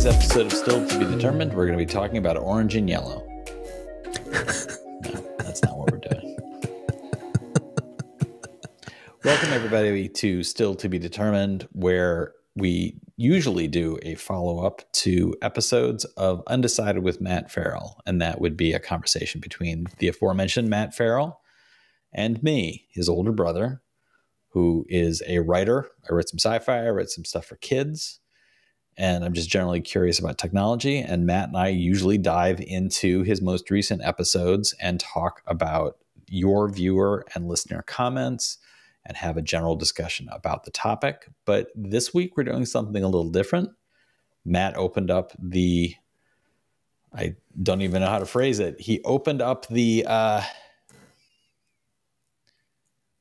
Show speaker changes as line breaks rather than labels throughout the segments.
today's episode of Still to Be Determined, we're going to be talking about orange and yellow. no, that's not what we're doing. Welcome, everybody, to Still to Be Determined, where we usually do a follow up to episodes of Undecided with Matt Ferrell. And that would be a conversation between the aforementioned Matt Ferrell and me, his older brother, who is a writer. I write some sci fi, I write some stuff for kids and I'm just generally curious about technology. And Matt and I usually dive into his most recent episodes and talk about your viewer and listener comments and have a general discussion about the topic. But this week we're doing something a little different. Matt opened up the I don't even know how to phrase it. He opened up the uh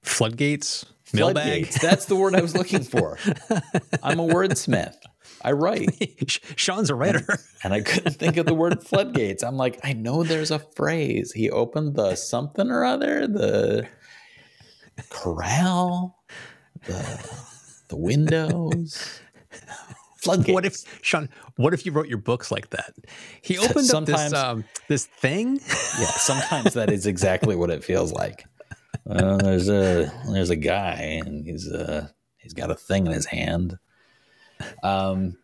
floodgates,
floodgates. That's the word I was looking for. I'm a wordsmith. I write.
Sean's a writer.
And, I couldn't think of the word floodgates. I'm like, I know there's a phrase. He opened the something or other, the corral, the the windows.
Floodgates. What if Sean? What if you wrote your books like that? He opened sometimes, up this um, this thing.
yeah, sometimes that is exactly what it feels like. Well, there's a there's a guy, and he's uh he's got a thing in his hand um,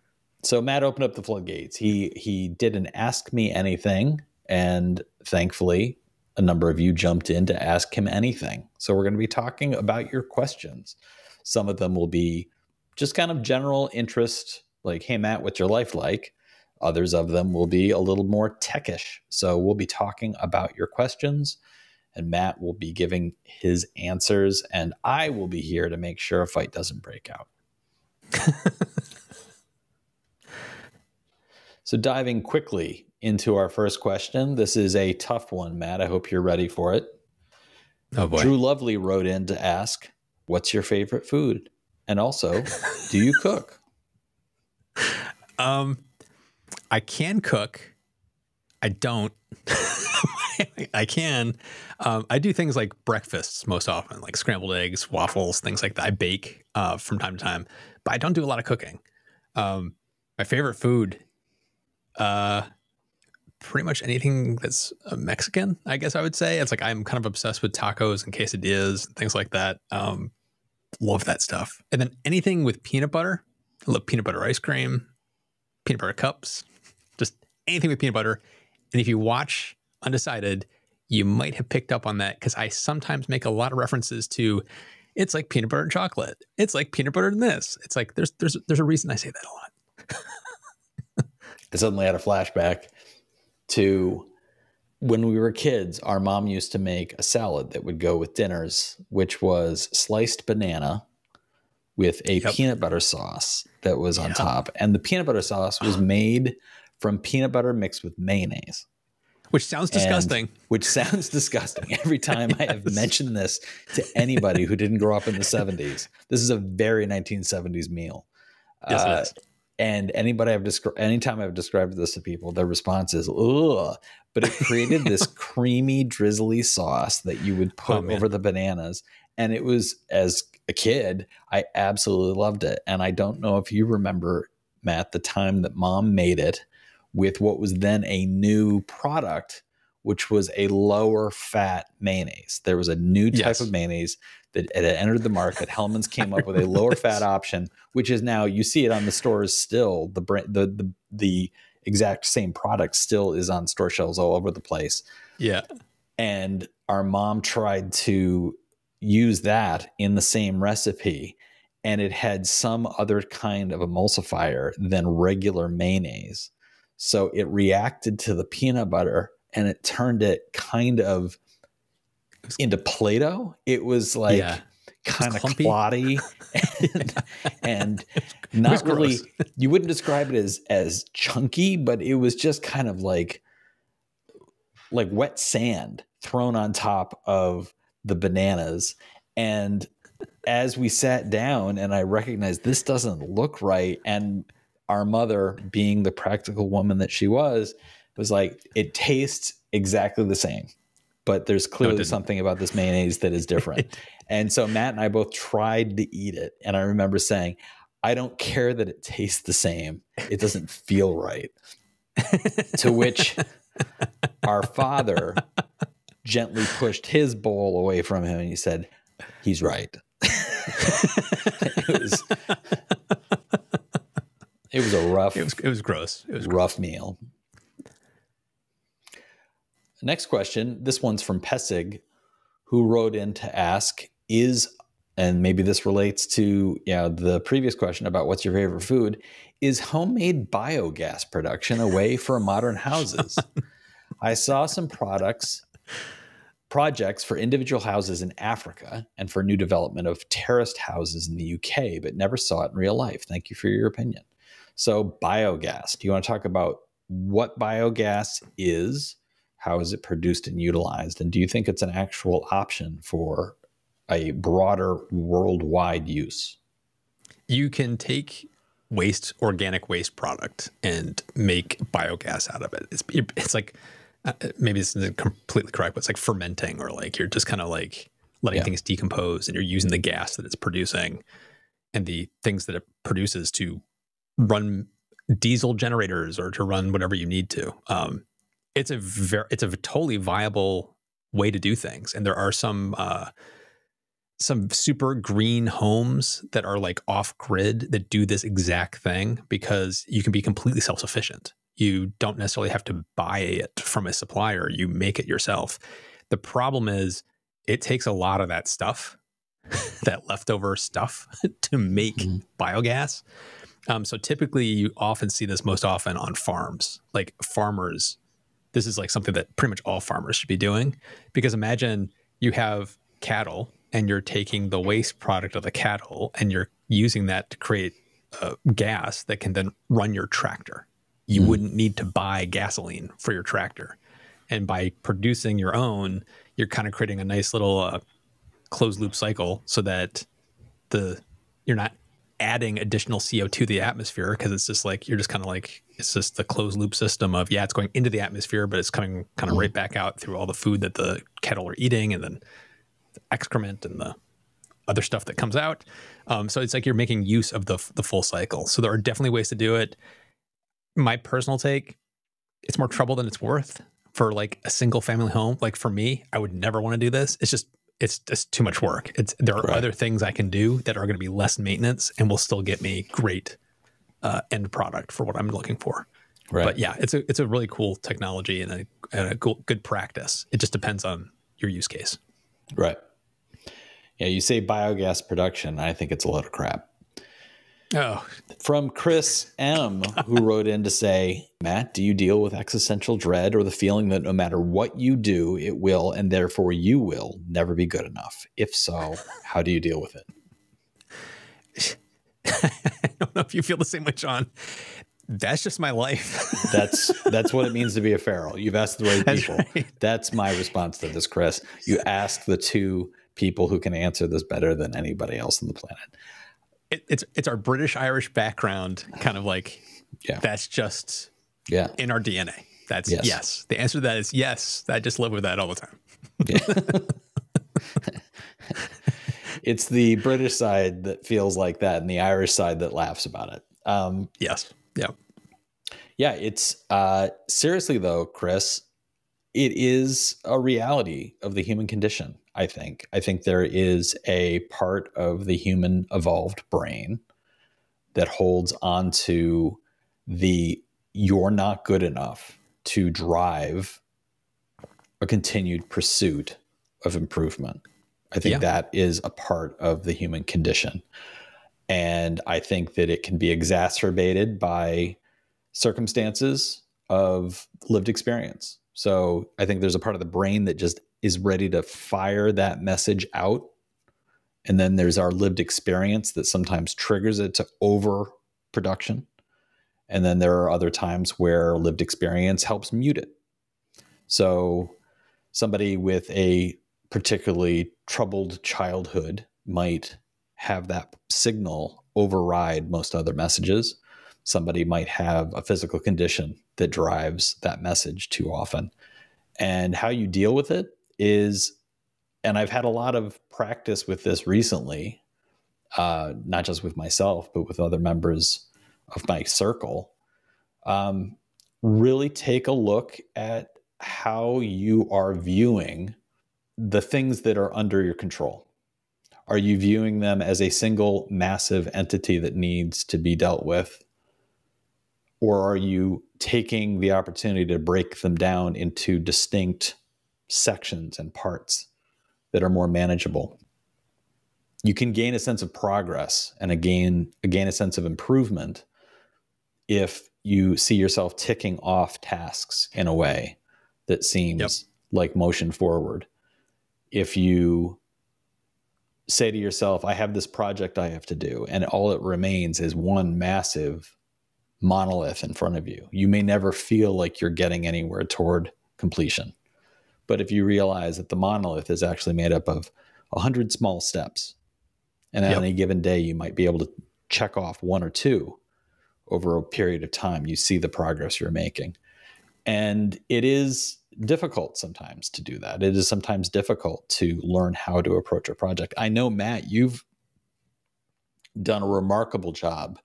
so Matt opened up the floodgates. He he didn't ask me anything, and thankfully, a number of you jumped in to ask him anything. So we're going to be talking about your questions. Some of them will be just kind of general interest, like, "Hey Matt, what's your life like?" Others of them will be a little more techish. So we'll be talking about your questions and Matt will be giving his answers, and I will be here to make sure a fight doesn't break out. so, diving quickly into our first question, this is a tough one, Matt. I hope you're ready for it. Oh boy. Drew Lovely wrote in to ask, "What's your favorite food?" And also, do you cook?
Um, I can cook. I don't. I can. Um, I do things like breakfasts most often, like scrambled eggs, waffles, things like that. I bake uh, from time to time but I don't do a lot of cooking. Um, my favorite food, uh, pretty much anything that's uh, Mexican, I guess I would say. It's like I'm kind of obsessed with tacos and quesadillas and things like that. Um, love that stuff. And then anything with peanut butter. I love peanut butter ice cream, peanut butter cups, just anything with peanut butter. And if you watch Undecided, you might have picked up on that because I sometimes make a lot of references to it's like peanut butter and chocolate. It's like peanut butter and this. It's like there's there's there's a reason I say that a
lot. I suddenly had a flashback to when we were kids, our mom used to make a salad that would go with dinners, which was sliced banana with a yep. peanut butter sauce that was on yep. top. And the peanut butter sauce was made from peanut butter mixed with mayonnaise.
Which sounds disgusting.
And, which sounds disgusting. Every time yes. I have mentioned this to anybody who didn't grow up in the 70s, this is a very 1970s meal. Yes, uh, it is. And anybody I've described, anytime I've described this to people, their response is, ugh. But it created this creamy, drizzly sauce that you would oh, put oh, over the bananas. And it was, as a kid, I absolutely loved it. And I don't know if you remember, Matt, the time that mom made it with what was then a new product, which was a lower fat mayonnaise. There was a new type yes. of mayonnaise that had entered the market. Hellmann's came up with a lower fat option, which is now you see it on the stores still. The brand, the the the exact same product still is on store shelves all over the place.
Yeah.
And our mom tried to use that in the same recipe and it had some other kind of emulsifier than regular mayonnaise. So it reacted to the peanut butter and it turned it kind of into Play Doh. It was like yeah. kind of cloddy and, and not really, you wouldn't describe it as, as chunky, but it was just kind of like, like wet sand thrown on top of the bananas. And as we sat down and I recognized this doesn't look right. And our mother, being the practical woman that she was, was like, it tastes exactly the same, but there's clearly no, something about this mayonnaise that is different. and so Matt and I both tried to eat it. And I remember saying, I don't care that it tastes the same. It doesn't feel right. to which our father gently pushed his bowl away from him and he said, He's right. it was it was a rough
it was it was gross. It was
rough gross. meal. Next question. This one's from Pesig, who wrote in to ask, is and maybe this relates to yeah the previous question about what's your favorite food is homemade biogas production a way for modern houses i saw some products projects for individual houses in africa and for new development of terraced houses in the uk but never saw it in real life thank you for your opinion so biogas do you want to talk about what biogas is how is it produced and utilized and do you think it's an actual option for a broader worldwide use?
You can take waste, organic waste product, and make biogas out of it. It's it's like uh, maybe this isn't completely correct, but it's like fermenting, or like you're just kind of like letting yeah. things decompose, and you're using the gas that it's producing and the things that it produces to run diesel generators or to run whatever you need to. Um, it's a very it's a totally viable way to do things, and there are some. Uh, some super green homes that are like off grid that do this exact thing because you can be completely self sufficient. You don't necessarily have to buy it from a supplier, you make it yourself. The problem is, it takes a lot of that stuff, that leftover stuff, to make mm. biogas. Um, so typically, you often see this most often on farms, like farmers. This is like something that pretty much all farmers should be doing because imagine you have cattle and you're taking the waste product of the cattle and you're using that to create uh, gas that can then run your tractor. You mm. wouldn't need to buy gasoline for your tractor. And by producing your own, you're kind of creating a nice little uh, closed loop cycle so that the you're not adding additional CO2 to the atmosphere because it's just like you're just kind of like it's just the closed loop system of yeah, it's going into the atmosphere, but it's coming kind of mm. right back out through all the food that the cattle are eating and then excrement and the other stuff that comes out. Um, so it's like you're making use of the the full cycle. So there are definitely ways to do it. My personal take, it's more trouble than it's worth for like a single family home. Like for me, I would never want to do this. It's just it's just too much work. It's there are right. other things I can do that are going to be less maintenance and will still get me great uh, end product for what I'm looking for. Right. But yeah, it's a it's a really cool technology and a, and a cool, good practice. It just depends on your use case.
Right. Yeah, you say biogas production. I think it's a load of crap.
Oh.
From Chris M, who wrote in to say, Matt, do you deal with existential dread or the feeling that no matter what you do, it will, and therefore you will, never be good enough? If so, how do you deal with
it? I don't know if you feel the same way, Sean. That's just my life.
that's that's what it means to be a Ferrell. You've asked the right people. That's, right. that's my response to this, Chris. You asked the two people who can answer this better than anybody else on the planet.
It, it's it's our British Irish background, kind of like yeah. That's just
yeah
in our DNA. That's yes. yes. The answer to that is yes. I just live with that all the time. Yeah.
it's the British side that feels like that, and the Irish side that laughs about it.
Um, yes. Yeah.
Yeah. It's uh, seriously though, Chris. It is a reality of the human condition I think. I think there is a part of the human evolved brain that holds on to the you're not good enough to drive a continued pursuit of improvement. I think yeah. that is a part of the human condition. And I think that it can be exacerbated by circumstances of lived experience. So I think there's a part of the brain that just is ready to fire that message out. And then there's our lived experience that sometimes triggers it to overproduction. And then there are other times where lived experience helps mute it. So somebody with a particularly troubled childhood might have that signal override most other messages. Somebody might have a physical condition that drives that message too often. And how you deal with it is, and I've had a lot of practice with this recently. uh, not just with myself, but with other members of my circle, um, really take a look at how you are viewing the things that are under your control. Are you viewing them as a single massive entity that needs to be dealt with? Or are you taking the opportunity to break them down into distinct sections and parts that are more manageable? You can gain a sense of progress and again, gain a sense of improvement if you see yourself ticking off tasks in a way that seems yep. like motion forward. If you say to yourself, I have this project I have to do, and all it remains is one massive monolith in front of you, you may never feel like you're getting anywhere toward completion. But if you realize that the monolith is actually made up of a hundred small steps, and on any given day, you might be able to check off one or two over a period of time, you see the progress you're making. And it is difficult sometimes to do that. It is sometimes difficult to learn how to approach a project. I know, Matt, you've done a remarkable job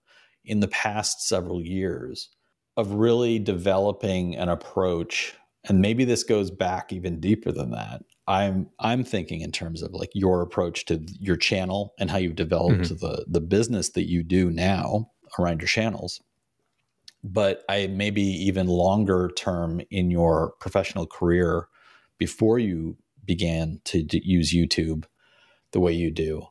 in the past several years of really developing an approach and maybe this goes back even deeper than that i'm i'm thinking in terms of like your approach to your channel and how you've developed mm-hmm. the the business that you do now around your channels but i maybe even longer term in your professional career before you began to use youtube the way you do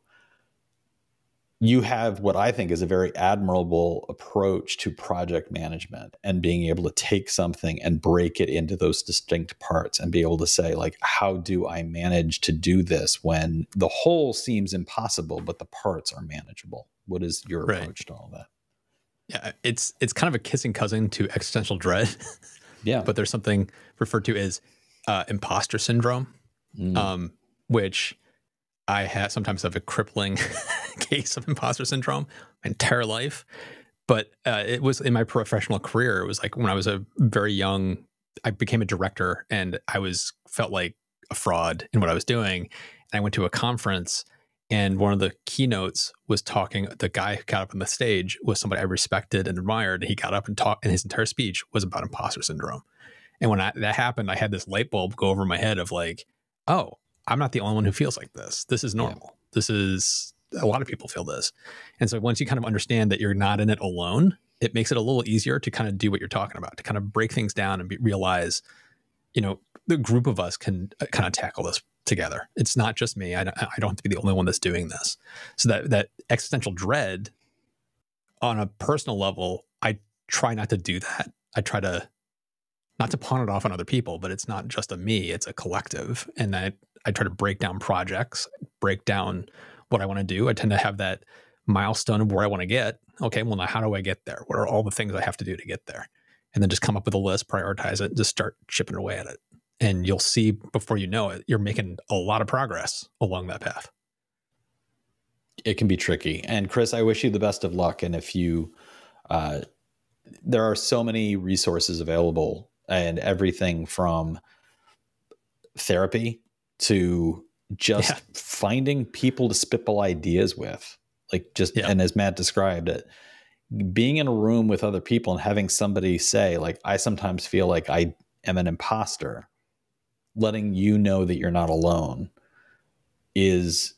you have what I think is a very admirable approach to project management and being able to take something and break it into those distinct parts and be able to say, like, how do I manage to do this when the whole seems impossible, but the parts are manageable? What is your right. approach to all that?
Yeah, it's it's kind of a kissing cousin to existential dread.
yeah,
but there's something referred to as uh, imposter syndrome, mm. um, which I have sometimes have a crippling case of imposter syndrome my entire life. But uh, it was in my professional career. It was like when I was a very young, I became a director, and I was felt like a fraud in what I was doing. And I went to a conference, and one of the keynotes was talking. The guy who got up on the stage was somebody I respected and admired. He got up and talked, and his entire speech was about imposter syndrome. And when I, that happened, I had this light bulb go over my head of like, oh, I'm not the only one who feels like this. This is normal. Yeah. This is a lot of people feel this. And so once you kind of understand that you're not in it alone, it makes it a little easier to kind of do what you're talking about, to kind of break things down and be, realize, you know, the group of us can uh, kind of tackle this together. It's not just me. I don't, I don't have to be the only one that's doing this. So that that existential dread on a personal level, I try not to do that. I try to not to pawn it off on other people, but it's not just a me, it's a collective. And I I try to break down projects, break down what I want to do. I tend to have that milestone of where I want to get. Okay, well now how do I get there? What are all the things I have to do to get there? And then just come up with a list, prioritize it, just start chipping away at it. And you'll see before you know it, you're making a lot of progress along that path.
It can be tricky. And Chris, I wish you the best of luck. And if you, uh, there are so many resources available and everything from therapy to just yeah. finding people to spitball ideas with like just yeah. and as matt described it being in a room with other people and having somebody say like i sometimes feel like i am an imposter letting you know that you're not alone is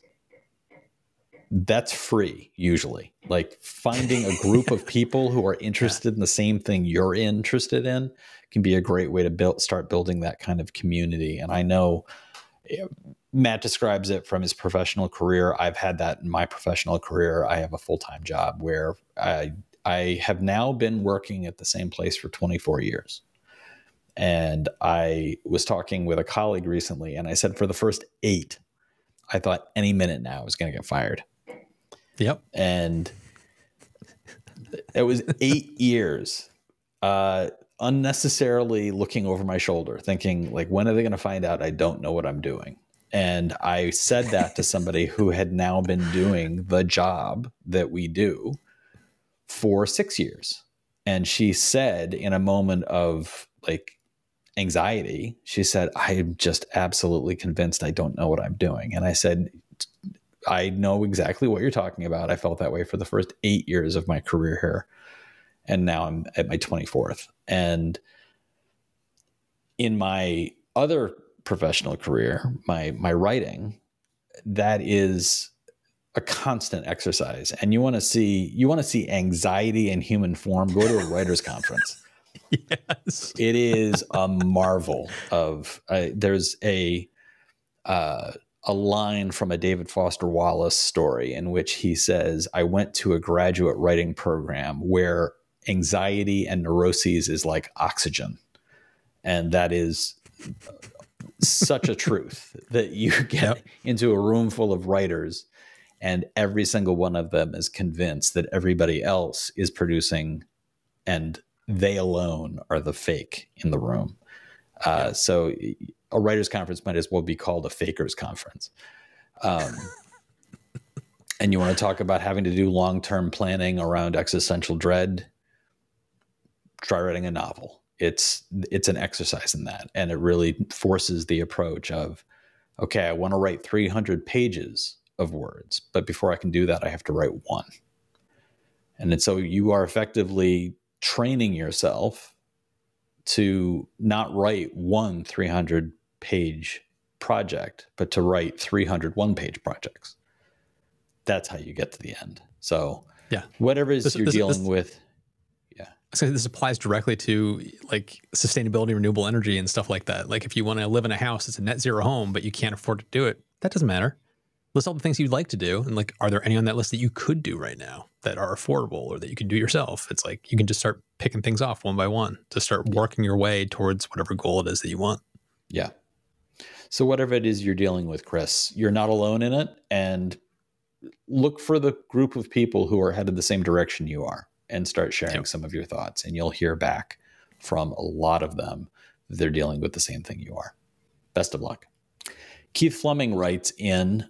that's free usually like finding a group of people who are interested in the same thing you're interested in can be a great way to build start building that kind of community and i know eh, Matt describes it from his professional career. I've had that in my professional career. I have a full time job where I I have now been working at the same place for 24 years. And I was talking with a colleague recently, and I said for the first eight, I thought any minute now I was going to get fired.
Yep.
And it was eight years. Uh, unnecessarily looking over my shoulder, thinking like, when are they going to find out I don't know what I'm doing? And I said that to somebody who had now been doing the job that we do for six years. And she said, in a moment of like anxiety, she said, I'm just absolutely convinced I don't know what I'm doing. And I said, I know exactly what you're talking about. I felt that way for the first eight years of my career here. And now I'm at my 24th. And in my other professional career, my my writing, that is a constant exercise. And you want to see you want to see anxiety in human form, go to a writers conference.
Yes.
It is a marvel of uh, there's a uh, a line from a David Foster Wallace story in which he says, I went to a graduate writing program where anxiety and neuroses is like oxygen. And that is such a truth that you get yep. into a room full of writers and every single one of them is convinced that everybody else is producing and they alone are the fake in the room. Uh. So a writers conference might as well be called a fakers conference. Um, and you want to talk about having to do long term planning around existential dread, try writing a novel. It's it's an exercise in that, and it really forces the approach of, okay, I want to write 300 pages of words, but before I can do that, I have to write one. And so you are effectively training yourself to not write one 300 page project, but to write 300 one page projects. That's how you get to the end. So,
yeah,
whatever is this, you're this, dealing this, with. Yeah.
So this applies directly to like sustainability, renewable energy, and stuff like that. Like if you want to live in a house that's a net zero home, but you can't afford to do it, that doesn't matter list all the things you'd like to do and like are there any on that list that you could do right now that are affordable or that you can do yourself it's like you can just start picking things off one by one to start working your way towards whatever goal it is that you want
yeah so whatever it is you're dealing with chris you're not alone in it and look for the group of people who are headed the same direction you are and start sharing yep. some of your thoughts and you'll hear back from a lot of them they're dealing with the same thing you are best of luck Keith Fleming writes in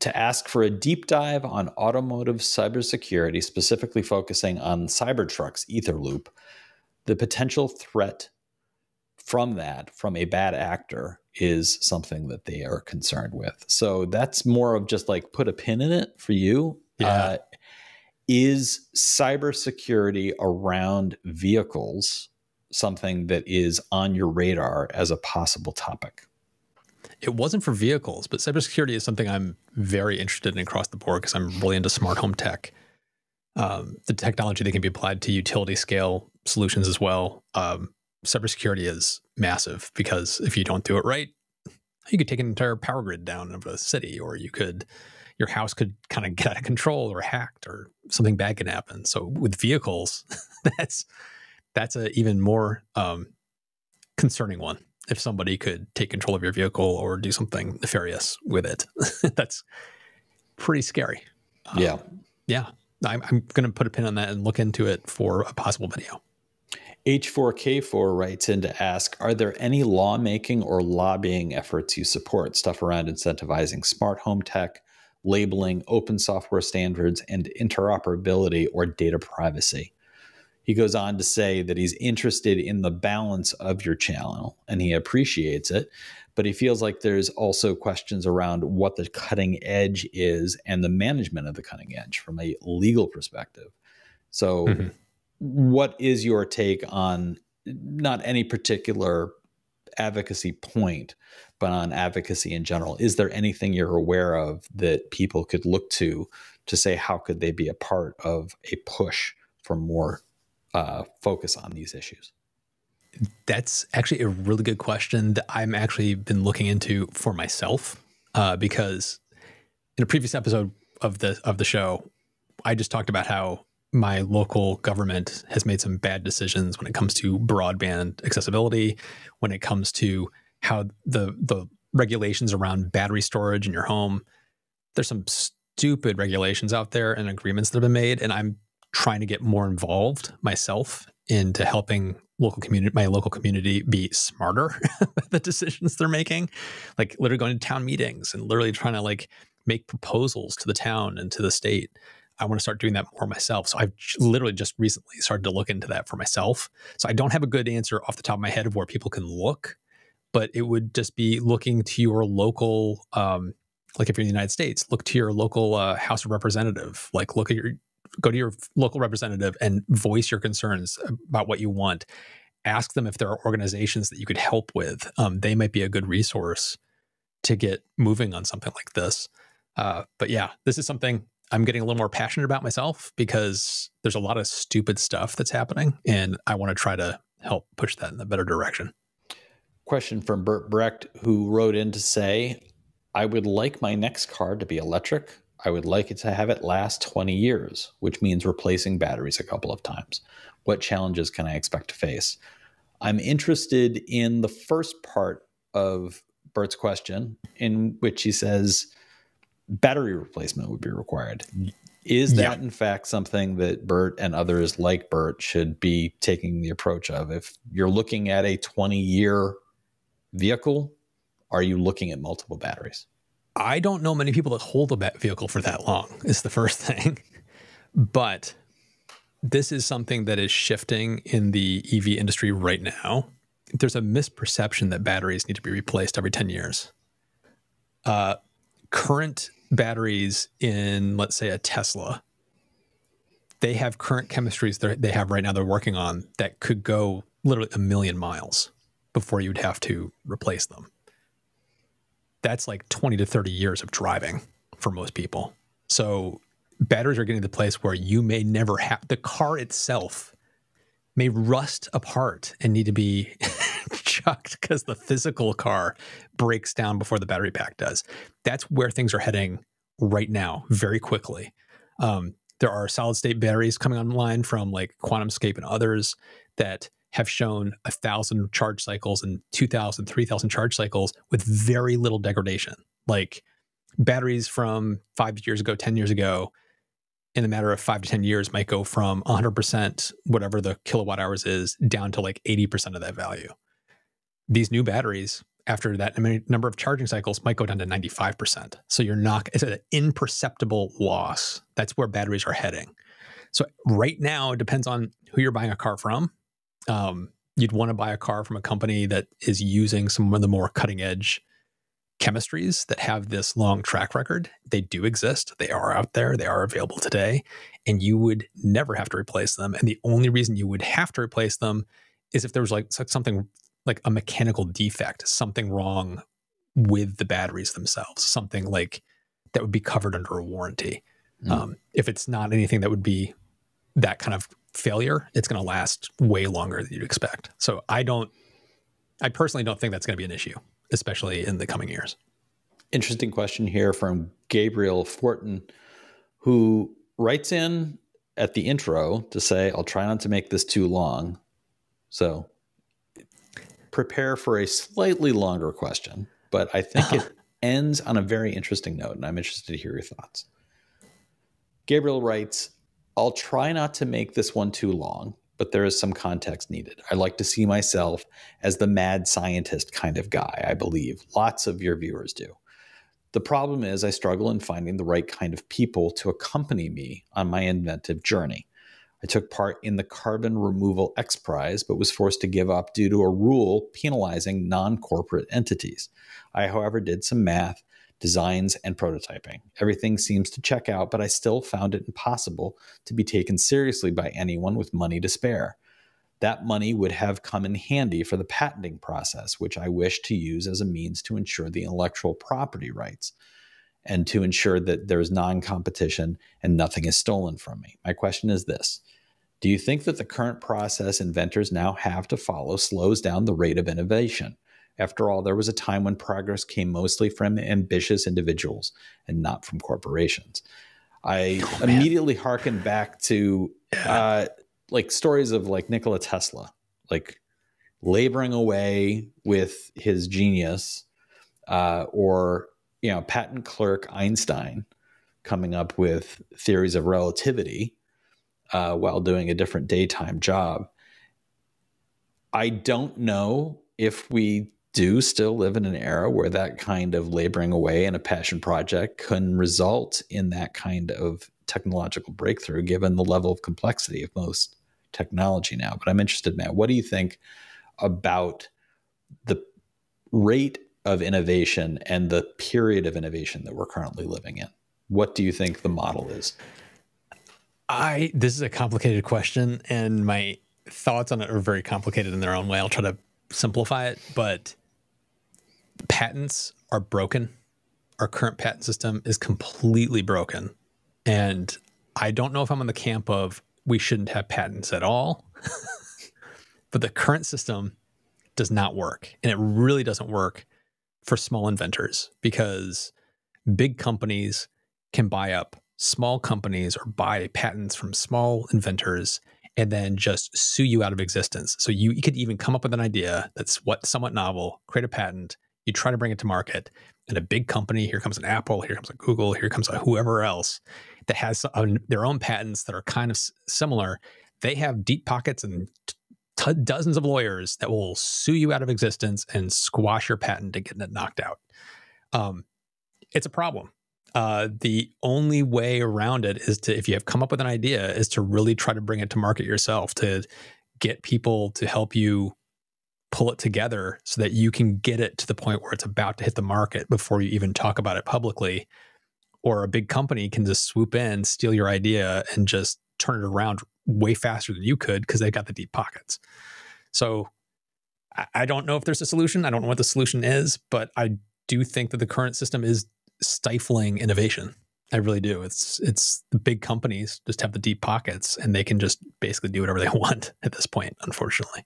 to ask for a deep dive on automotive cybersecurity, specifically focusing on Cybertruck's Etherloop, the potential threat from that, from a bad actor, is something that they are concerned with. So that's more of just like put a pin in it for you.
Yeah. Uh,
is cybersecurity around vehicles something that is on your radar as a possible topic?
it wasn't for vehicles, but cybersecurity is something I'm very interested in across the board because I'm really into smart home tech. Um, the technology that can be applied to utility scale solutions as well. Um, cybersecurity is massive because if you don't do it right, you could take an entire power grid down of a city, or you could, your house could kind of get out of control or hacked, or something bad can happen. So with vehicles, that's that's an even more um, concerning one if somebody could take control of your vehicle or do something nefarious with it. That's pretty scary.
Yeah.
Um, yeah. I'm, I'm going to put a pin on that and look into it for a possible video.
H4K4 writes in to ask Are there any lawmaking or lobbying efforts you support? Stuff around incentivizing smart home tech, labeling, open software standards, and interoperability or data privacy. He goes on to say that he's interested in the balance of your channel and he appreciates it, but he feels like there's also questions around what the cutting edge is and the management of the cutting edge from a legal perspective. So, mm-hmm. What is your take on not any particular advocacy point, but on advocacy in general? Is there anything you're aware of that people could look to to say how could they be a part of a push for more uh, focus on these issues?
That's actually a really good question that I'm actually been looking into for myself uh, because in a previous episode of the of the show, I just talked about how my local government has made some bad decisions when it comes to broadband accessibility, when it comes to how the the regulations around battery storage in your home. There's some stupid regulations out there and agreements that have been made, and I'm trying to get more involved myself into helping local community my local community be smarter the decisions they're making like literally going to town meetings and literally trying to like make proposals to the town and to the state i want to start doing that more myself so i've literally just recently started to look into that for myself so i don't have a good answer off the top of my head of where people can look but it would just be looking to your local um, like if you're in the United States, look to your local uh, House of Representative. Like look at your go to your local representative and voice your concerns about what you want. Ask them if there are organizations that you could help with. Um, they might be a good resource to get moving on something like this. Uh, but yeah, this is something I'm getting a little more passionate about myself because there's a lot of stupid stuff that's happening, and I want to try to help push that in a better direction.
Question from Bert Brecht, who wrote in to say, I would like my next car to be electric. I would like it to have it last 20 years, which means replacing batteries a couple of times. What challenges can I expect to face? I'm interested in the first part of Bert's question, in which he says battery replacement would be required. Is that yeah. in fact something that Bert and others like Bert should be taking the approach of? If you're looking at a 20 year vehicle, are you looking at multiple batteries?
I don't know many people that hold a vehicle for that long, is the first thing. but this is something that is shifting in the EV industry right now. There's a misperception that batteries need to be replaced every 10 years. Uh, current batteries in, let's say, a Tesla, they have current chemistries that they have right now they're working on that could go literally a million miles before you'd have to replace them. That's like 20 to 30 years of driving for most people. So batteries are getting to the place where you may never have the car itself may rust apart and need to be chucked because the physical car breaks down before the battery pack does. That's where things are heading right now, very quickly. Um, there are solid state batteries coming online from like QuantumScape and others that have shown a thousand charge cycles and 2,000, 3,000 charge cycles with very little degradation. Like batteries from five years ago, 10 years ago, in a matter of five to 10 years might go from 100%, whatever the kilowatt hours is, down to like 80% of that value. These new batteries, after that number of charging cycles, might go down to 95%. So you're not, it's an imperceptible loss. That's where batteries are heading. So right now, it depends on who you're buying a car from. Um, you'd want to buy a car from a company that is using some of the more cutting edge chemistries that have this long track record. They do exist. They are out there. They are available today. And you would never have to replace them. And the only reason you would have to replace them is if there was like something like a mechanical defect, something wrong with the batteries themselves, something like that would be covered under a warranty. Mm. Um, if it's not anything that would be that kind of failure, it's going to last way longer than you'd expect. So I don't, I personally don't think that's going to be an issue especially in the coming years.
Interesting question here from Gabriel Fortin, who writes in at the intro to say, I'll try not to make this too long. So prepare for a slightly longer question, but I think it ends on a very interesting note, and I'm interested to hear your thoughts. Gabriel writes, I'll try not to make this one too long but there is some context needed. I like to see myself as the mad scientist kind of guy, I believe. Lots of your viewers do. The problem is, I struggle in finding the right kind of people to accompany me on my inventive journey. I took part in the Carbon Removal X Prize, but was forced to give up due to a rule penalizing non corporate entities. I, however, did some math designs, and prototyping. Everything seems to check out, but I still found it impossible to be taken seriously by anyone with money to spare. That money would have come in handy for the patenting process, which I wish to use as a means to ensure the intellectual property rights and to ensure that there is non competition and nothing is stolen from me. My question is this Do you think that the current process inventors now have to follow slows down the rate of innovation? After all, there was a time when progress came mostly from ambitious individuals and not from corporations. I oh, immediately hearken back to uh, like stories of like Nikola Tesla, like laboring away with his genius, uh, or you know, patent clerk Einstein coming up with theories of relativity uh, while doing a different daytime job. I don't know if we do still live in an era where that kind of laboring away in a passion project can result in that kind of technological breakthrough given the level of complexity of most technology now. But I'm interested, Matt, what do you think about the rate of innovation and the period of innovation that we're currently living in? What do you think the model is?
I this is a complicated question, and my thoughts on it are very complicated in their own way. I'll try to simplify it, but patents are broken. Our current patent system is completely broken. And I don't know if I'm in the camp of we shouldn't have patents at all. but the current system does not work. And it really doesn't work for small inventors because big companies can buy up small companies or buy patents from small inventors and then just sue you out of existence. So you, you could even come up with an idea that's what somewhat novel, create a patent, you try to bring it to market, and a big company, here comes an Apple, here comes a Google, here comes a whoever else that has their own patents that are kind of similar. They have deep pockets and t- dozens of lawyers that will sue you out of existence and squash your patent to get it knocked out. Um, it's a problem uh, the only way around it is to if you have come up with an idea is to really try to bring it to market yourself to get people to help you pull it together so that you can get it to the point where it's about to hit the market before you even talk about it publicly or a big company can just swoop in steal your idea and just turn it around way faster than you could because they've got the deep pockets so I don't know if there's a solution i don't know what the solution is but i do think that the current system is stifling innovation. I really do. It's it's the big companies just have the deep pockets and they can just basically do whatever they want at this point, unfortunately.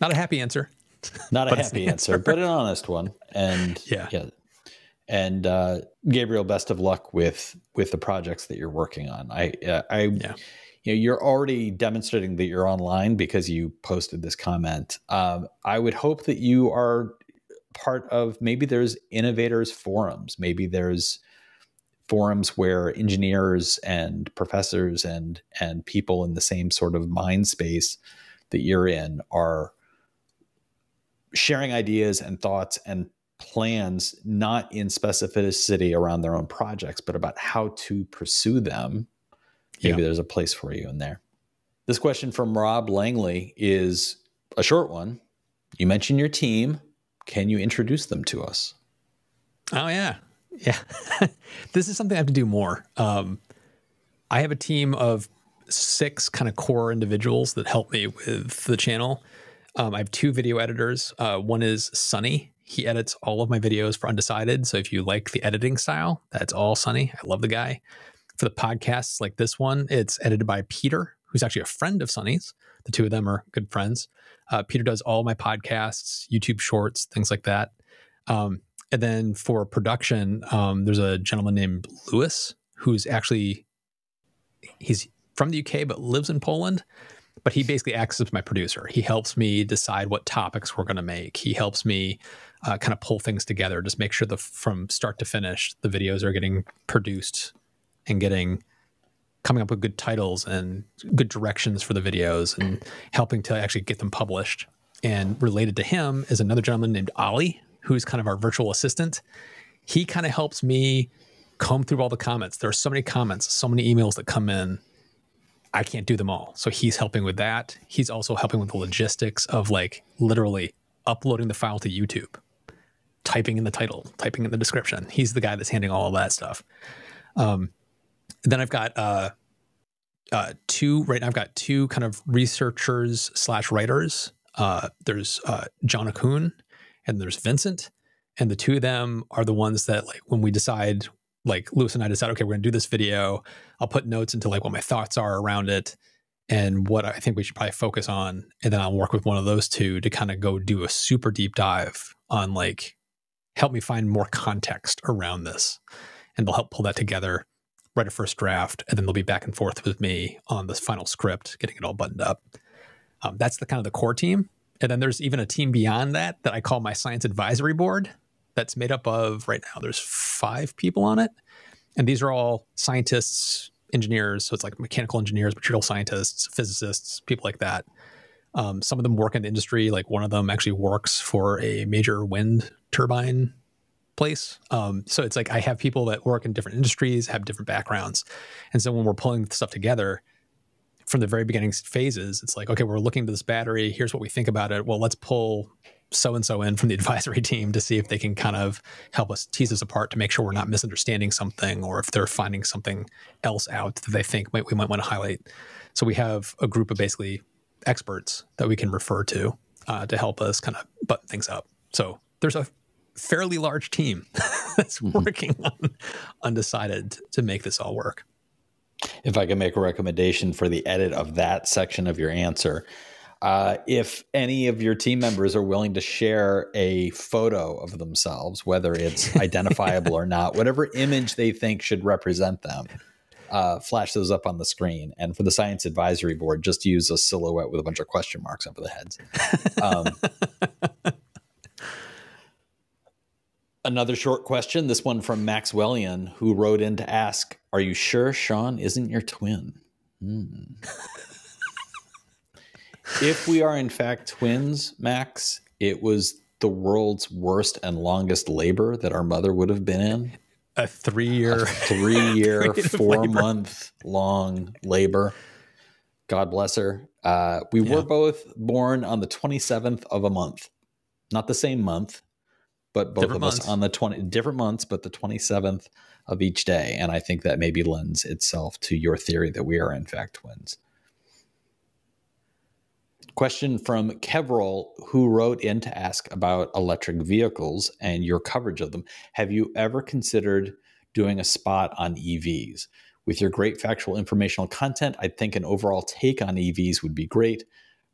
Not a happy answer.
Not a happy answer, answer, but an honest one. And yeah. yeah. And uh, Gabriel, best of luck with with the projects that you're working on. I uh, I yeah. You know you're already demonstrating that you're online because you posted this comment. Um, I would hope that you are part of maybe there's innovators forums maybe there's forums where engineers and professors and and people in the same sort of mind space that you're in are sharing ideas and thoughts and plans not in specificity around their own projects but about how to pursue them maybe yeah. there's a place for you in there this question from rob langley is a short one you mentioned your team can you introduce them to us?
Oh yeah, yeah. this is something I have to do more. Um, I have a team of six kind of core individuals that help me with the channel. Um, I have two video editors. Uh, one is Sunny. He edits all of my videos for Undecided. So if you like the editing style, that's all Sunny. I love the guy. For the podcasts like this one, it's edited by Peter, who's actually a friend of Sunny's. The two of them are good friends. Uh, Peter does all my podcasts, YouTube shorts, things like that. Um, and then for production, um, there's a gentleman named Lewis who's actually he's from the UK but lives in Poland. But he basically acts as my producer. He helps me decide what topics we're going to make. He helps me uh, kind of pull things together, just make sure the from start to finish the videos are getting produced and getting coming up with good titles and good directions for the videos and helping to actually get them published. And related to him is another gentleman named Ali, who's kind of our virtual assistant. He kind of helps me comb through all the comments. There are so many comments, so many emails that come in. I can't do them all. So he's helping with that. He's also helping with the logistics of like literally uploading the file to YouTube, typing in the title, typing in the description. He's the guy that's handling all of that stuff. Um, then I've got uh, uh, two right now. I've got two kind of researchers slash writers. Uh, there's uh, John Akun and there's Vincent, and the two of them are the ones that like when we decide, like Lewis and I decide, okay, we're gonna do this video. I'll put notes into like what my thoughts are around it and what I think we should probably focus on, and then I'll work with one of those two to kind of go do a super deep dive on like help me find more context around this, and they'll help pull that together write a first draft, and then they'll be back and forth with me on the final script, getting it all buttoned up. Um, that's the kind of the core team. And then there's even a team beyond that that I call my science advisory board. That's made up of right now. There's five people on it, and these are all scientists, engineers. So it's like mechanical engineers, material scientists, physicists, people like that. Um, some of them work in the industry. Like one of them actually works for a major wind turbine place. Um, so it's like I have people that work in different industries, have different backgrounds. And so when we're pulling stuff together from the very beginning phases, it's like, okay, we're looking to this battery. Here's what we think about it. Well, let's pull so and so in from the advisory team to see if they can kind of help us tease us apart to make sure we're not misunderstanding something or if they're finding something else out that they think we might want to highlight. So we have a group of basically experts that we can refer to uh, to help us kind of button things up. So there's a fairly large team that's mm-hmm. working on undecided to make this all work.
If I can make a recommendation for the edit of that section of your answer, uh, if any of your team members are willing to share a photo of themselves, whether it's identifiable or not, whatever image they think should represent them, uh, flash those up on the screen. And for the science advisory board, just use a silhouette with a bunch of question marks over the heads. Um, another short question. This one from Maxwellian, who wrote in to ask, "Are you sure Sean isn't your twin?" Hmm. if we are in fact twins, Max, it was the world's worst and longest labor that our mother would have been in.
A three year,
three year, four-month-long labor. God bless her. Uh, we yeah. were both born on the 27th of a month, not the same month, but both different of months. us on the 20 different months, but the 27th of each day. And I think that maybe lends itself to your theory that we are in fact twins. Question from Kevrel, who wrote in to ask about electric vehicles and your coverage of them. Have you ever considered doing a spot on EVs? With your great factual informational content, I think an overall take on EVs would be great.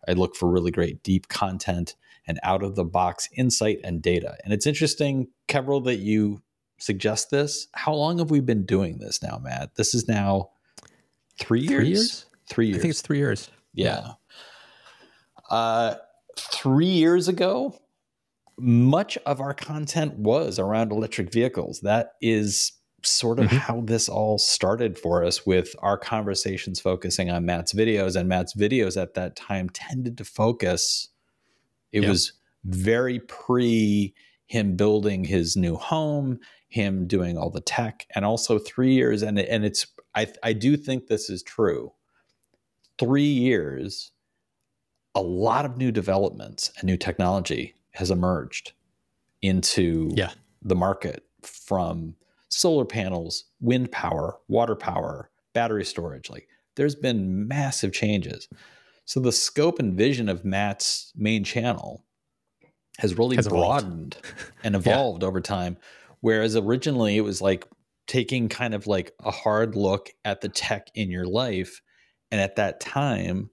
I look for really great deep content and out of the box insight and data. And it's interesting, Kevrel, that you suggest this. How long have we been doing this now, Matt? This is now three years.
Three years.
Three years.
I think it's three years.
Yeah. yeah. Uh, three years ago, much of our content was around electric vehicles. That is sort of mm-hmm. how this all started for us with our conversations focusing on Matt's videos. And Matt's videos at that time tended to focus, it was very pre him building his new home, him doing all the tech, and also three years. And, and it's, I, I do think this is true. Three years a lot of new developments and new technology has emerged into
yeah.
the market from solar panels, wind power, water power, battery storage. Like there's been massive changes. So the scope and vision of Matt's main channel has really has broadened and evolved yeah. over time. Whereas originally it was like taking kind of like a hard look at the tech in your life. And at that time,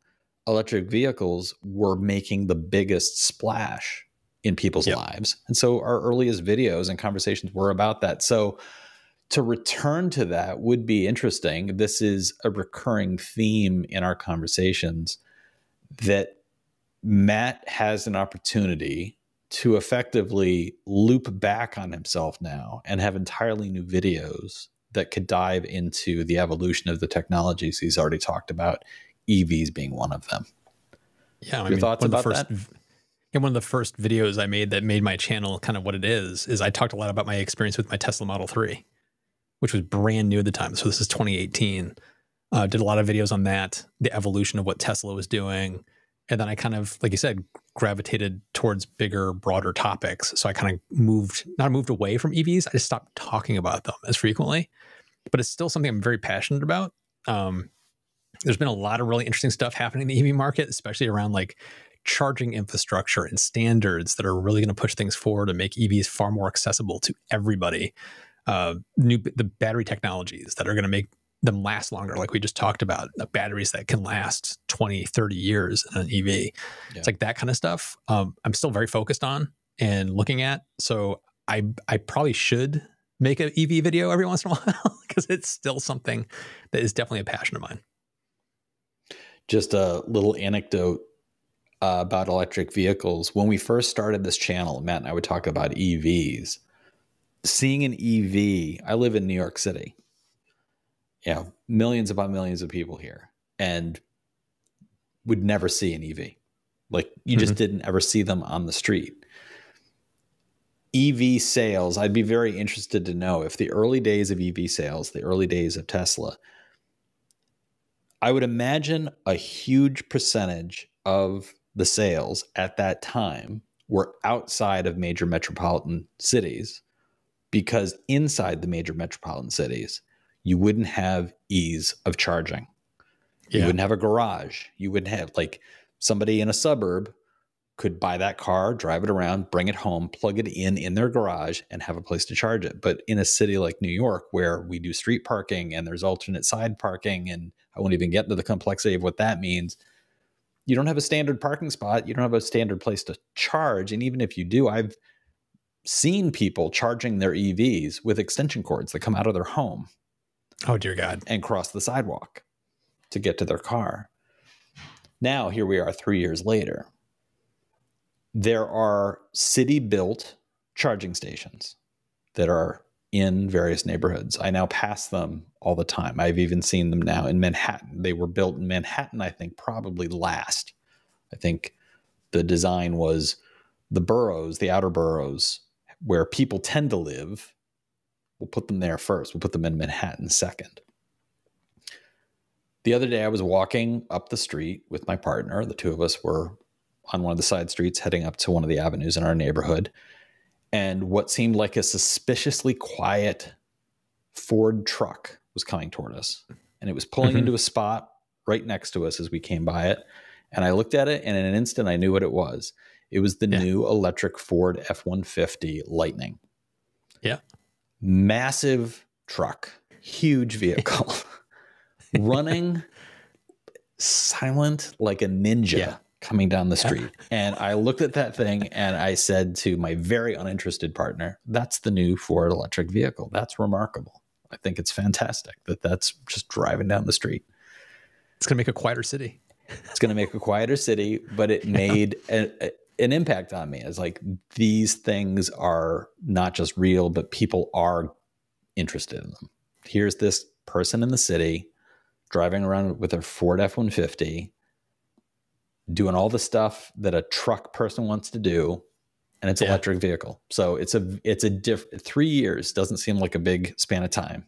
electric vehicles were making the biggest splash in people's yep. lives. And so our earliest videos and conversations were about that. So to return to that would be interesting. This is a recurring theme in our conversations that Matt has an opportunity to effectively loop back on himself now and have entirely new videos that could dive into the evolution of the technologies he's already talked about EVs being one of them.
Yeah, Your I mean, thoughts about first, that? And one of the first videos I made that made my channel kind of what it is is I talked a lot about my experience with my Tesla Model 3, which was brand new at the time. So this is 2018. Uh, did a lot of videos on that, the evolution of what Tesla was doing. And then I kind of, like you said, gravitated towards bigger, broader topics. So I kind of moved, not moved away from EVs. I just stopped talking about them as frequently, but it's still something I'm very passionate about. Um, there's been a lot of really interesting stuff happening in the EV market, especially around like charging infrastructure and standards that are really going to push things forward and make EVs far more accessible to everybody. Uh, new the battery technologies that are going to make them last longer, like we just talked about, the batteries that can last 20, 30 years in an EV. Yeah. It's like that kind of stuff. Um, I'm still very focused on and looking at. So I I probably should make an EV video every once in a while because it's still something that is definitely a passion of mine
just a little anecdote uh, about electric vehicles. When we first started this channel, Matt and I would talk about EVs. Seeing an EV, I live in New York City. You know, millions upon millions of people here, and would never see an EV. Like you mm-hmm. just didn't ever see them on the street. EV sales, I'd be very interested to know if the early days of EV sales, the early days of Tesla, I would imagine a huge percentage of the sales at that time were outside of major metropolitan cities because inside the major metropolitan cities, you wouldn't have ease of charging. Yeah. You wouldn't have a garage. You wouldn't have like somebody in a suburb could buy that car, drive it around, bring it home, plug it in in their garage, and have a place to charge it. But in a city like New York, where we do street parking and there's alternate side parking, and I won't even get into the complexity of what that means, you don't have a standard parking spot. You don't have a standard place to charge. And even if you do, I've seen people charging their EVs with extension cords that come out of their home.
Oh, dear God.
And cross the sidewalk to get to their car. Now, here we are three years later there are city built charging stations that are in various neighborhoods. I now pass them all the time. I've even seen them now in Manhattan. They were built in Manhattan, I think, probably last. I think the design was the boroughs, the outer boroughs, where people tend to live. We'll put them there first. We'll put them in Manhattan second. The other day, I was walking up the street with my partner. The two of us were on one of the side streets heading up to one of the avenues in our neighborhood. And what seemed like a suspiciously quiet Ford truck was coming toward us. And it was pulling mm-hmm. into a spot right next to us as we came by it. And I looked at it, and in an instant, I knew what it was. It was the yeah. new electric Ford F 150 Lightning.
Yeah.
Massive truck, huge vehicle, running silent like a ninja. Yeah coming down the street. and I looked at that thing and I said to my very uninterested partner, that's the new Ford electric vehicle. That's remarkable. I think it's fantastic that that's just driving down the street.
It's going to make a quieter city.
it's going to make a quieter city, but it made a, a, an impact on me. It's like these things are not just real, but people are interested in them. Here's this person in the city driving around with a Ford F 150 doing all the stuff that a truck person wants to do and it's yeah. electric vehicle so it's a it's a diff three years doesn't seem like a big span of time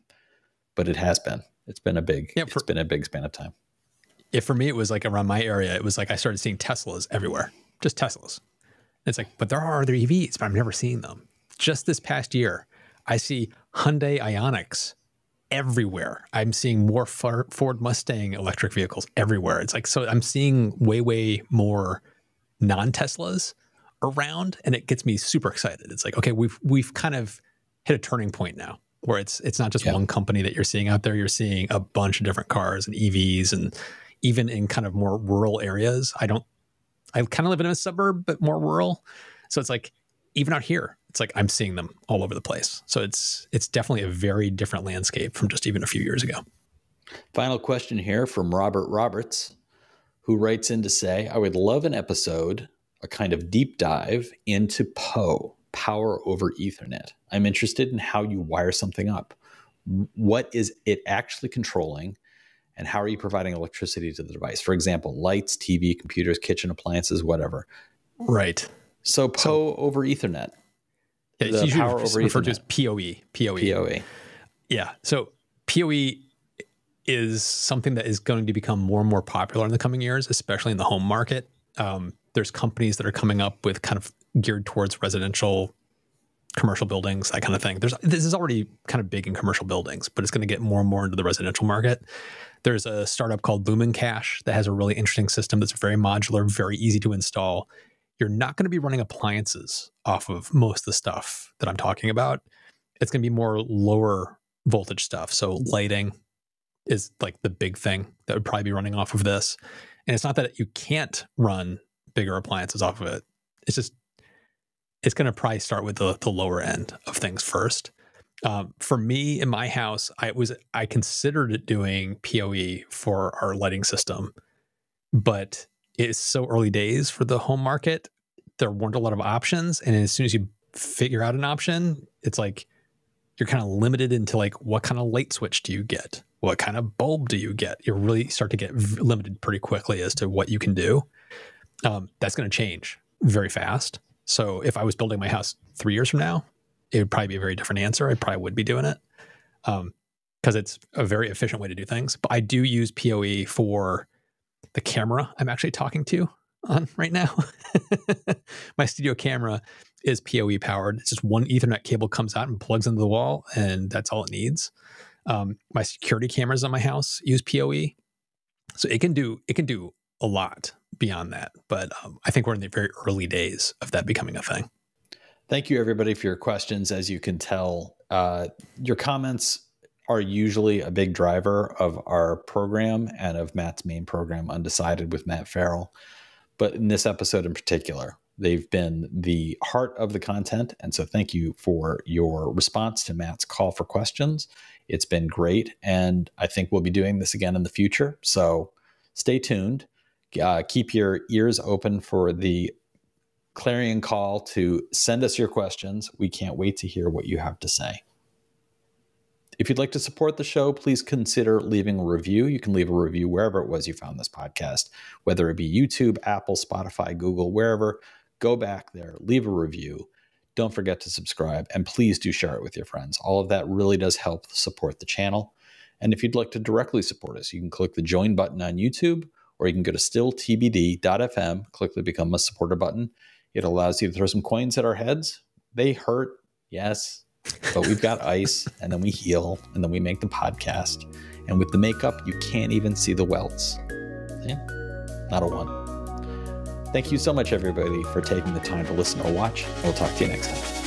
but it has been it's been a big yeah, for, it's been a big span of time
yeah for me it was like around my area it was like i started seeing teslas everywhere just teslas it's like but there are other evs but i'm never seeing them just this past year i see hyundai Ioniqs everywhere. I'm seeing more Ford Mustang electric vehicles everywhere. It's like, so I'm seeing way, way more non Teslas around and it gets me super excited. It's like, okay, we've, we've kind of hit a turning point now where it's, it's not just yeah. one company that you're seeing out there. You're seeing a bunch of different cars and EVs and even in kind of more rural areas. I don't, I kind of live in a suburb, but more rural. So it's like, even out here, it's like I'm seeing them all over the place. So it's it's definitely a very different landscape from just even a few years ago.
Final question here from Robert Roberts, who writes in to say, I would love an episode, a kind of deep dive into PoE, power over Ethernet. I'm interested in how you wire something up. What is it actually controlling? And how are you providing electricity to the device? For example, lights, TV, computers, kitchen appliances, whatever.
Right.
So PoE so, over Ethernet.
Yeah, it's usually power over referred to as PoE. PoE.
PoE.
Yeah. So PoE is something that is going to become more and more popular in the coming years, especially in the home market. Um, there's companies that are coming up with kind of geared towards residential, commercial buildings, that kind of thing. There's this is already kind of big in commercial buildings, but it's going to get more and more into the residential market. There's a startup called LumenCache that has a really interesting system that's very modular, very easy to install, you're not going to be running appliances off of most of the stuff that I'm talking about. It's going to be more lower voltage stuff. So lighting is like the big thing that would probably be running off of this. And it's not that you can't run bigger appliances off of it. It's just it's going to probably start with the, the lower end of things first. Um, for me in my house, I was I considered doing PoE for our lighting system, but it's so early days for the home market. There weren't a lot of options. And as soon as you figure out an option, it's like you're kind of limited into like what kind of light switch do you get? What kind of bulb do you get? You really start to get limited pretty quickly as to what you can do. Um, that's going to change very fast. So if I was building my house three years from now, it would probably be a very different answer. I probably would be doing it because um, it's a very efficient way to do things. But I do use PoE for the camera I'm actually talking to on right now. my studio camera is PoE powered. It's just one Ethernet cable comes out and plugs into the wall, and that's all it needs. Um, my security cameras on my house use PoE, so it can do it can do a lot beyond that. But um, I think we're in the very early days of that becoming a thing.
Thank you, everybody, for your questions. As you can tell, uh, your comments are usually a big driver of our program and of Matt's main program, Undecided with Matt Ferrell. But in this episode in particular, they've been the heart of the content. And so thank you for your response to Matt's call for questions. It's been great. And I think we'll be doing this again in the future. So stay tuned. Uh, keep your ears open for the clarion call to send us your questions. We can't wait to hear what you have to say. If you'd like to support the show, please consider leaving a review. You can leave a review wherever it was you found this podcast, whether it be YouTube, Apple, Spotify, Google, wherever. Go back there, leave a review. Don't forget to subscribe, and please do share it with your friends. All of that really does help support the channel. And if you'd like to directly support us, you can click the join button on YouTube, or you can go to stilltbd.fm, click the become a supporter button. It allows you to throw some coins at our heads. They hurt, yes, but we've got ice and then we heal and then we make the podcast. And with the makeup, you can't even see the welts. Yeah, not a one. Thank you so much, everybody, for taking the time to listen or watch. We'll talk to you next time.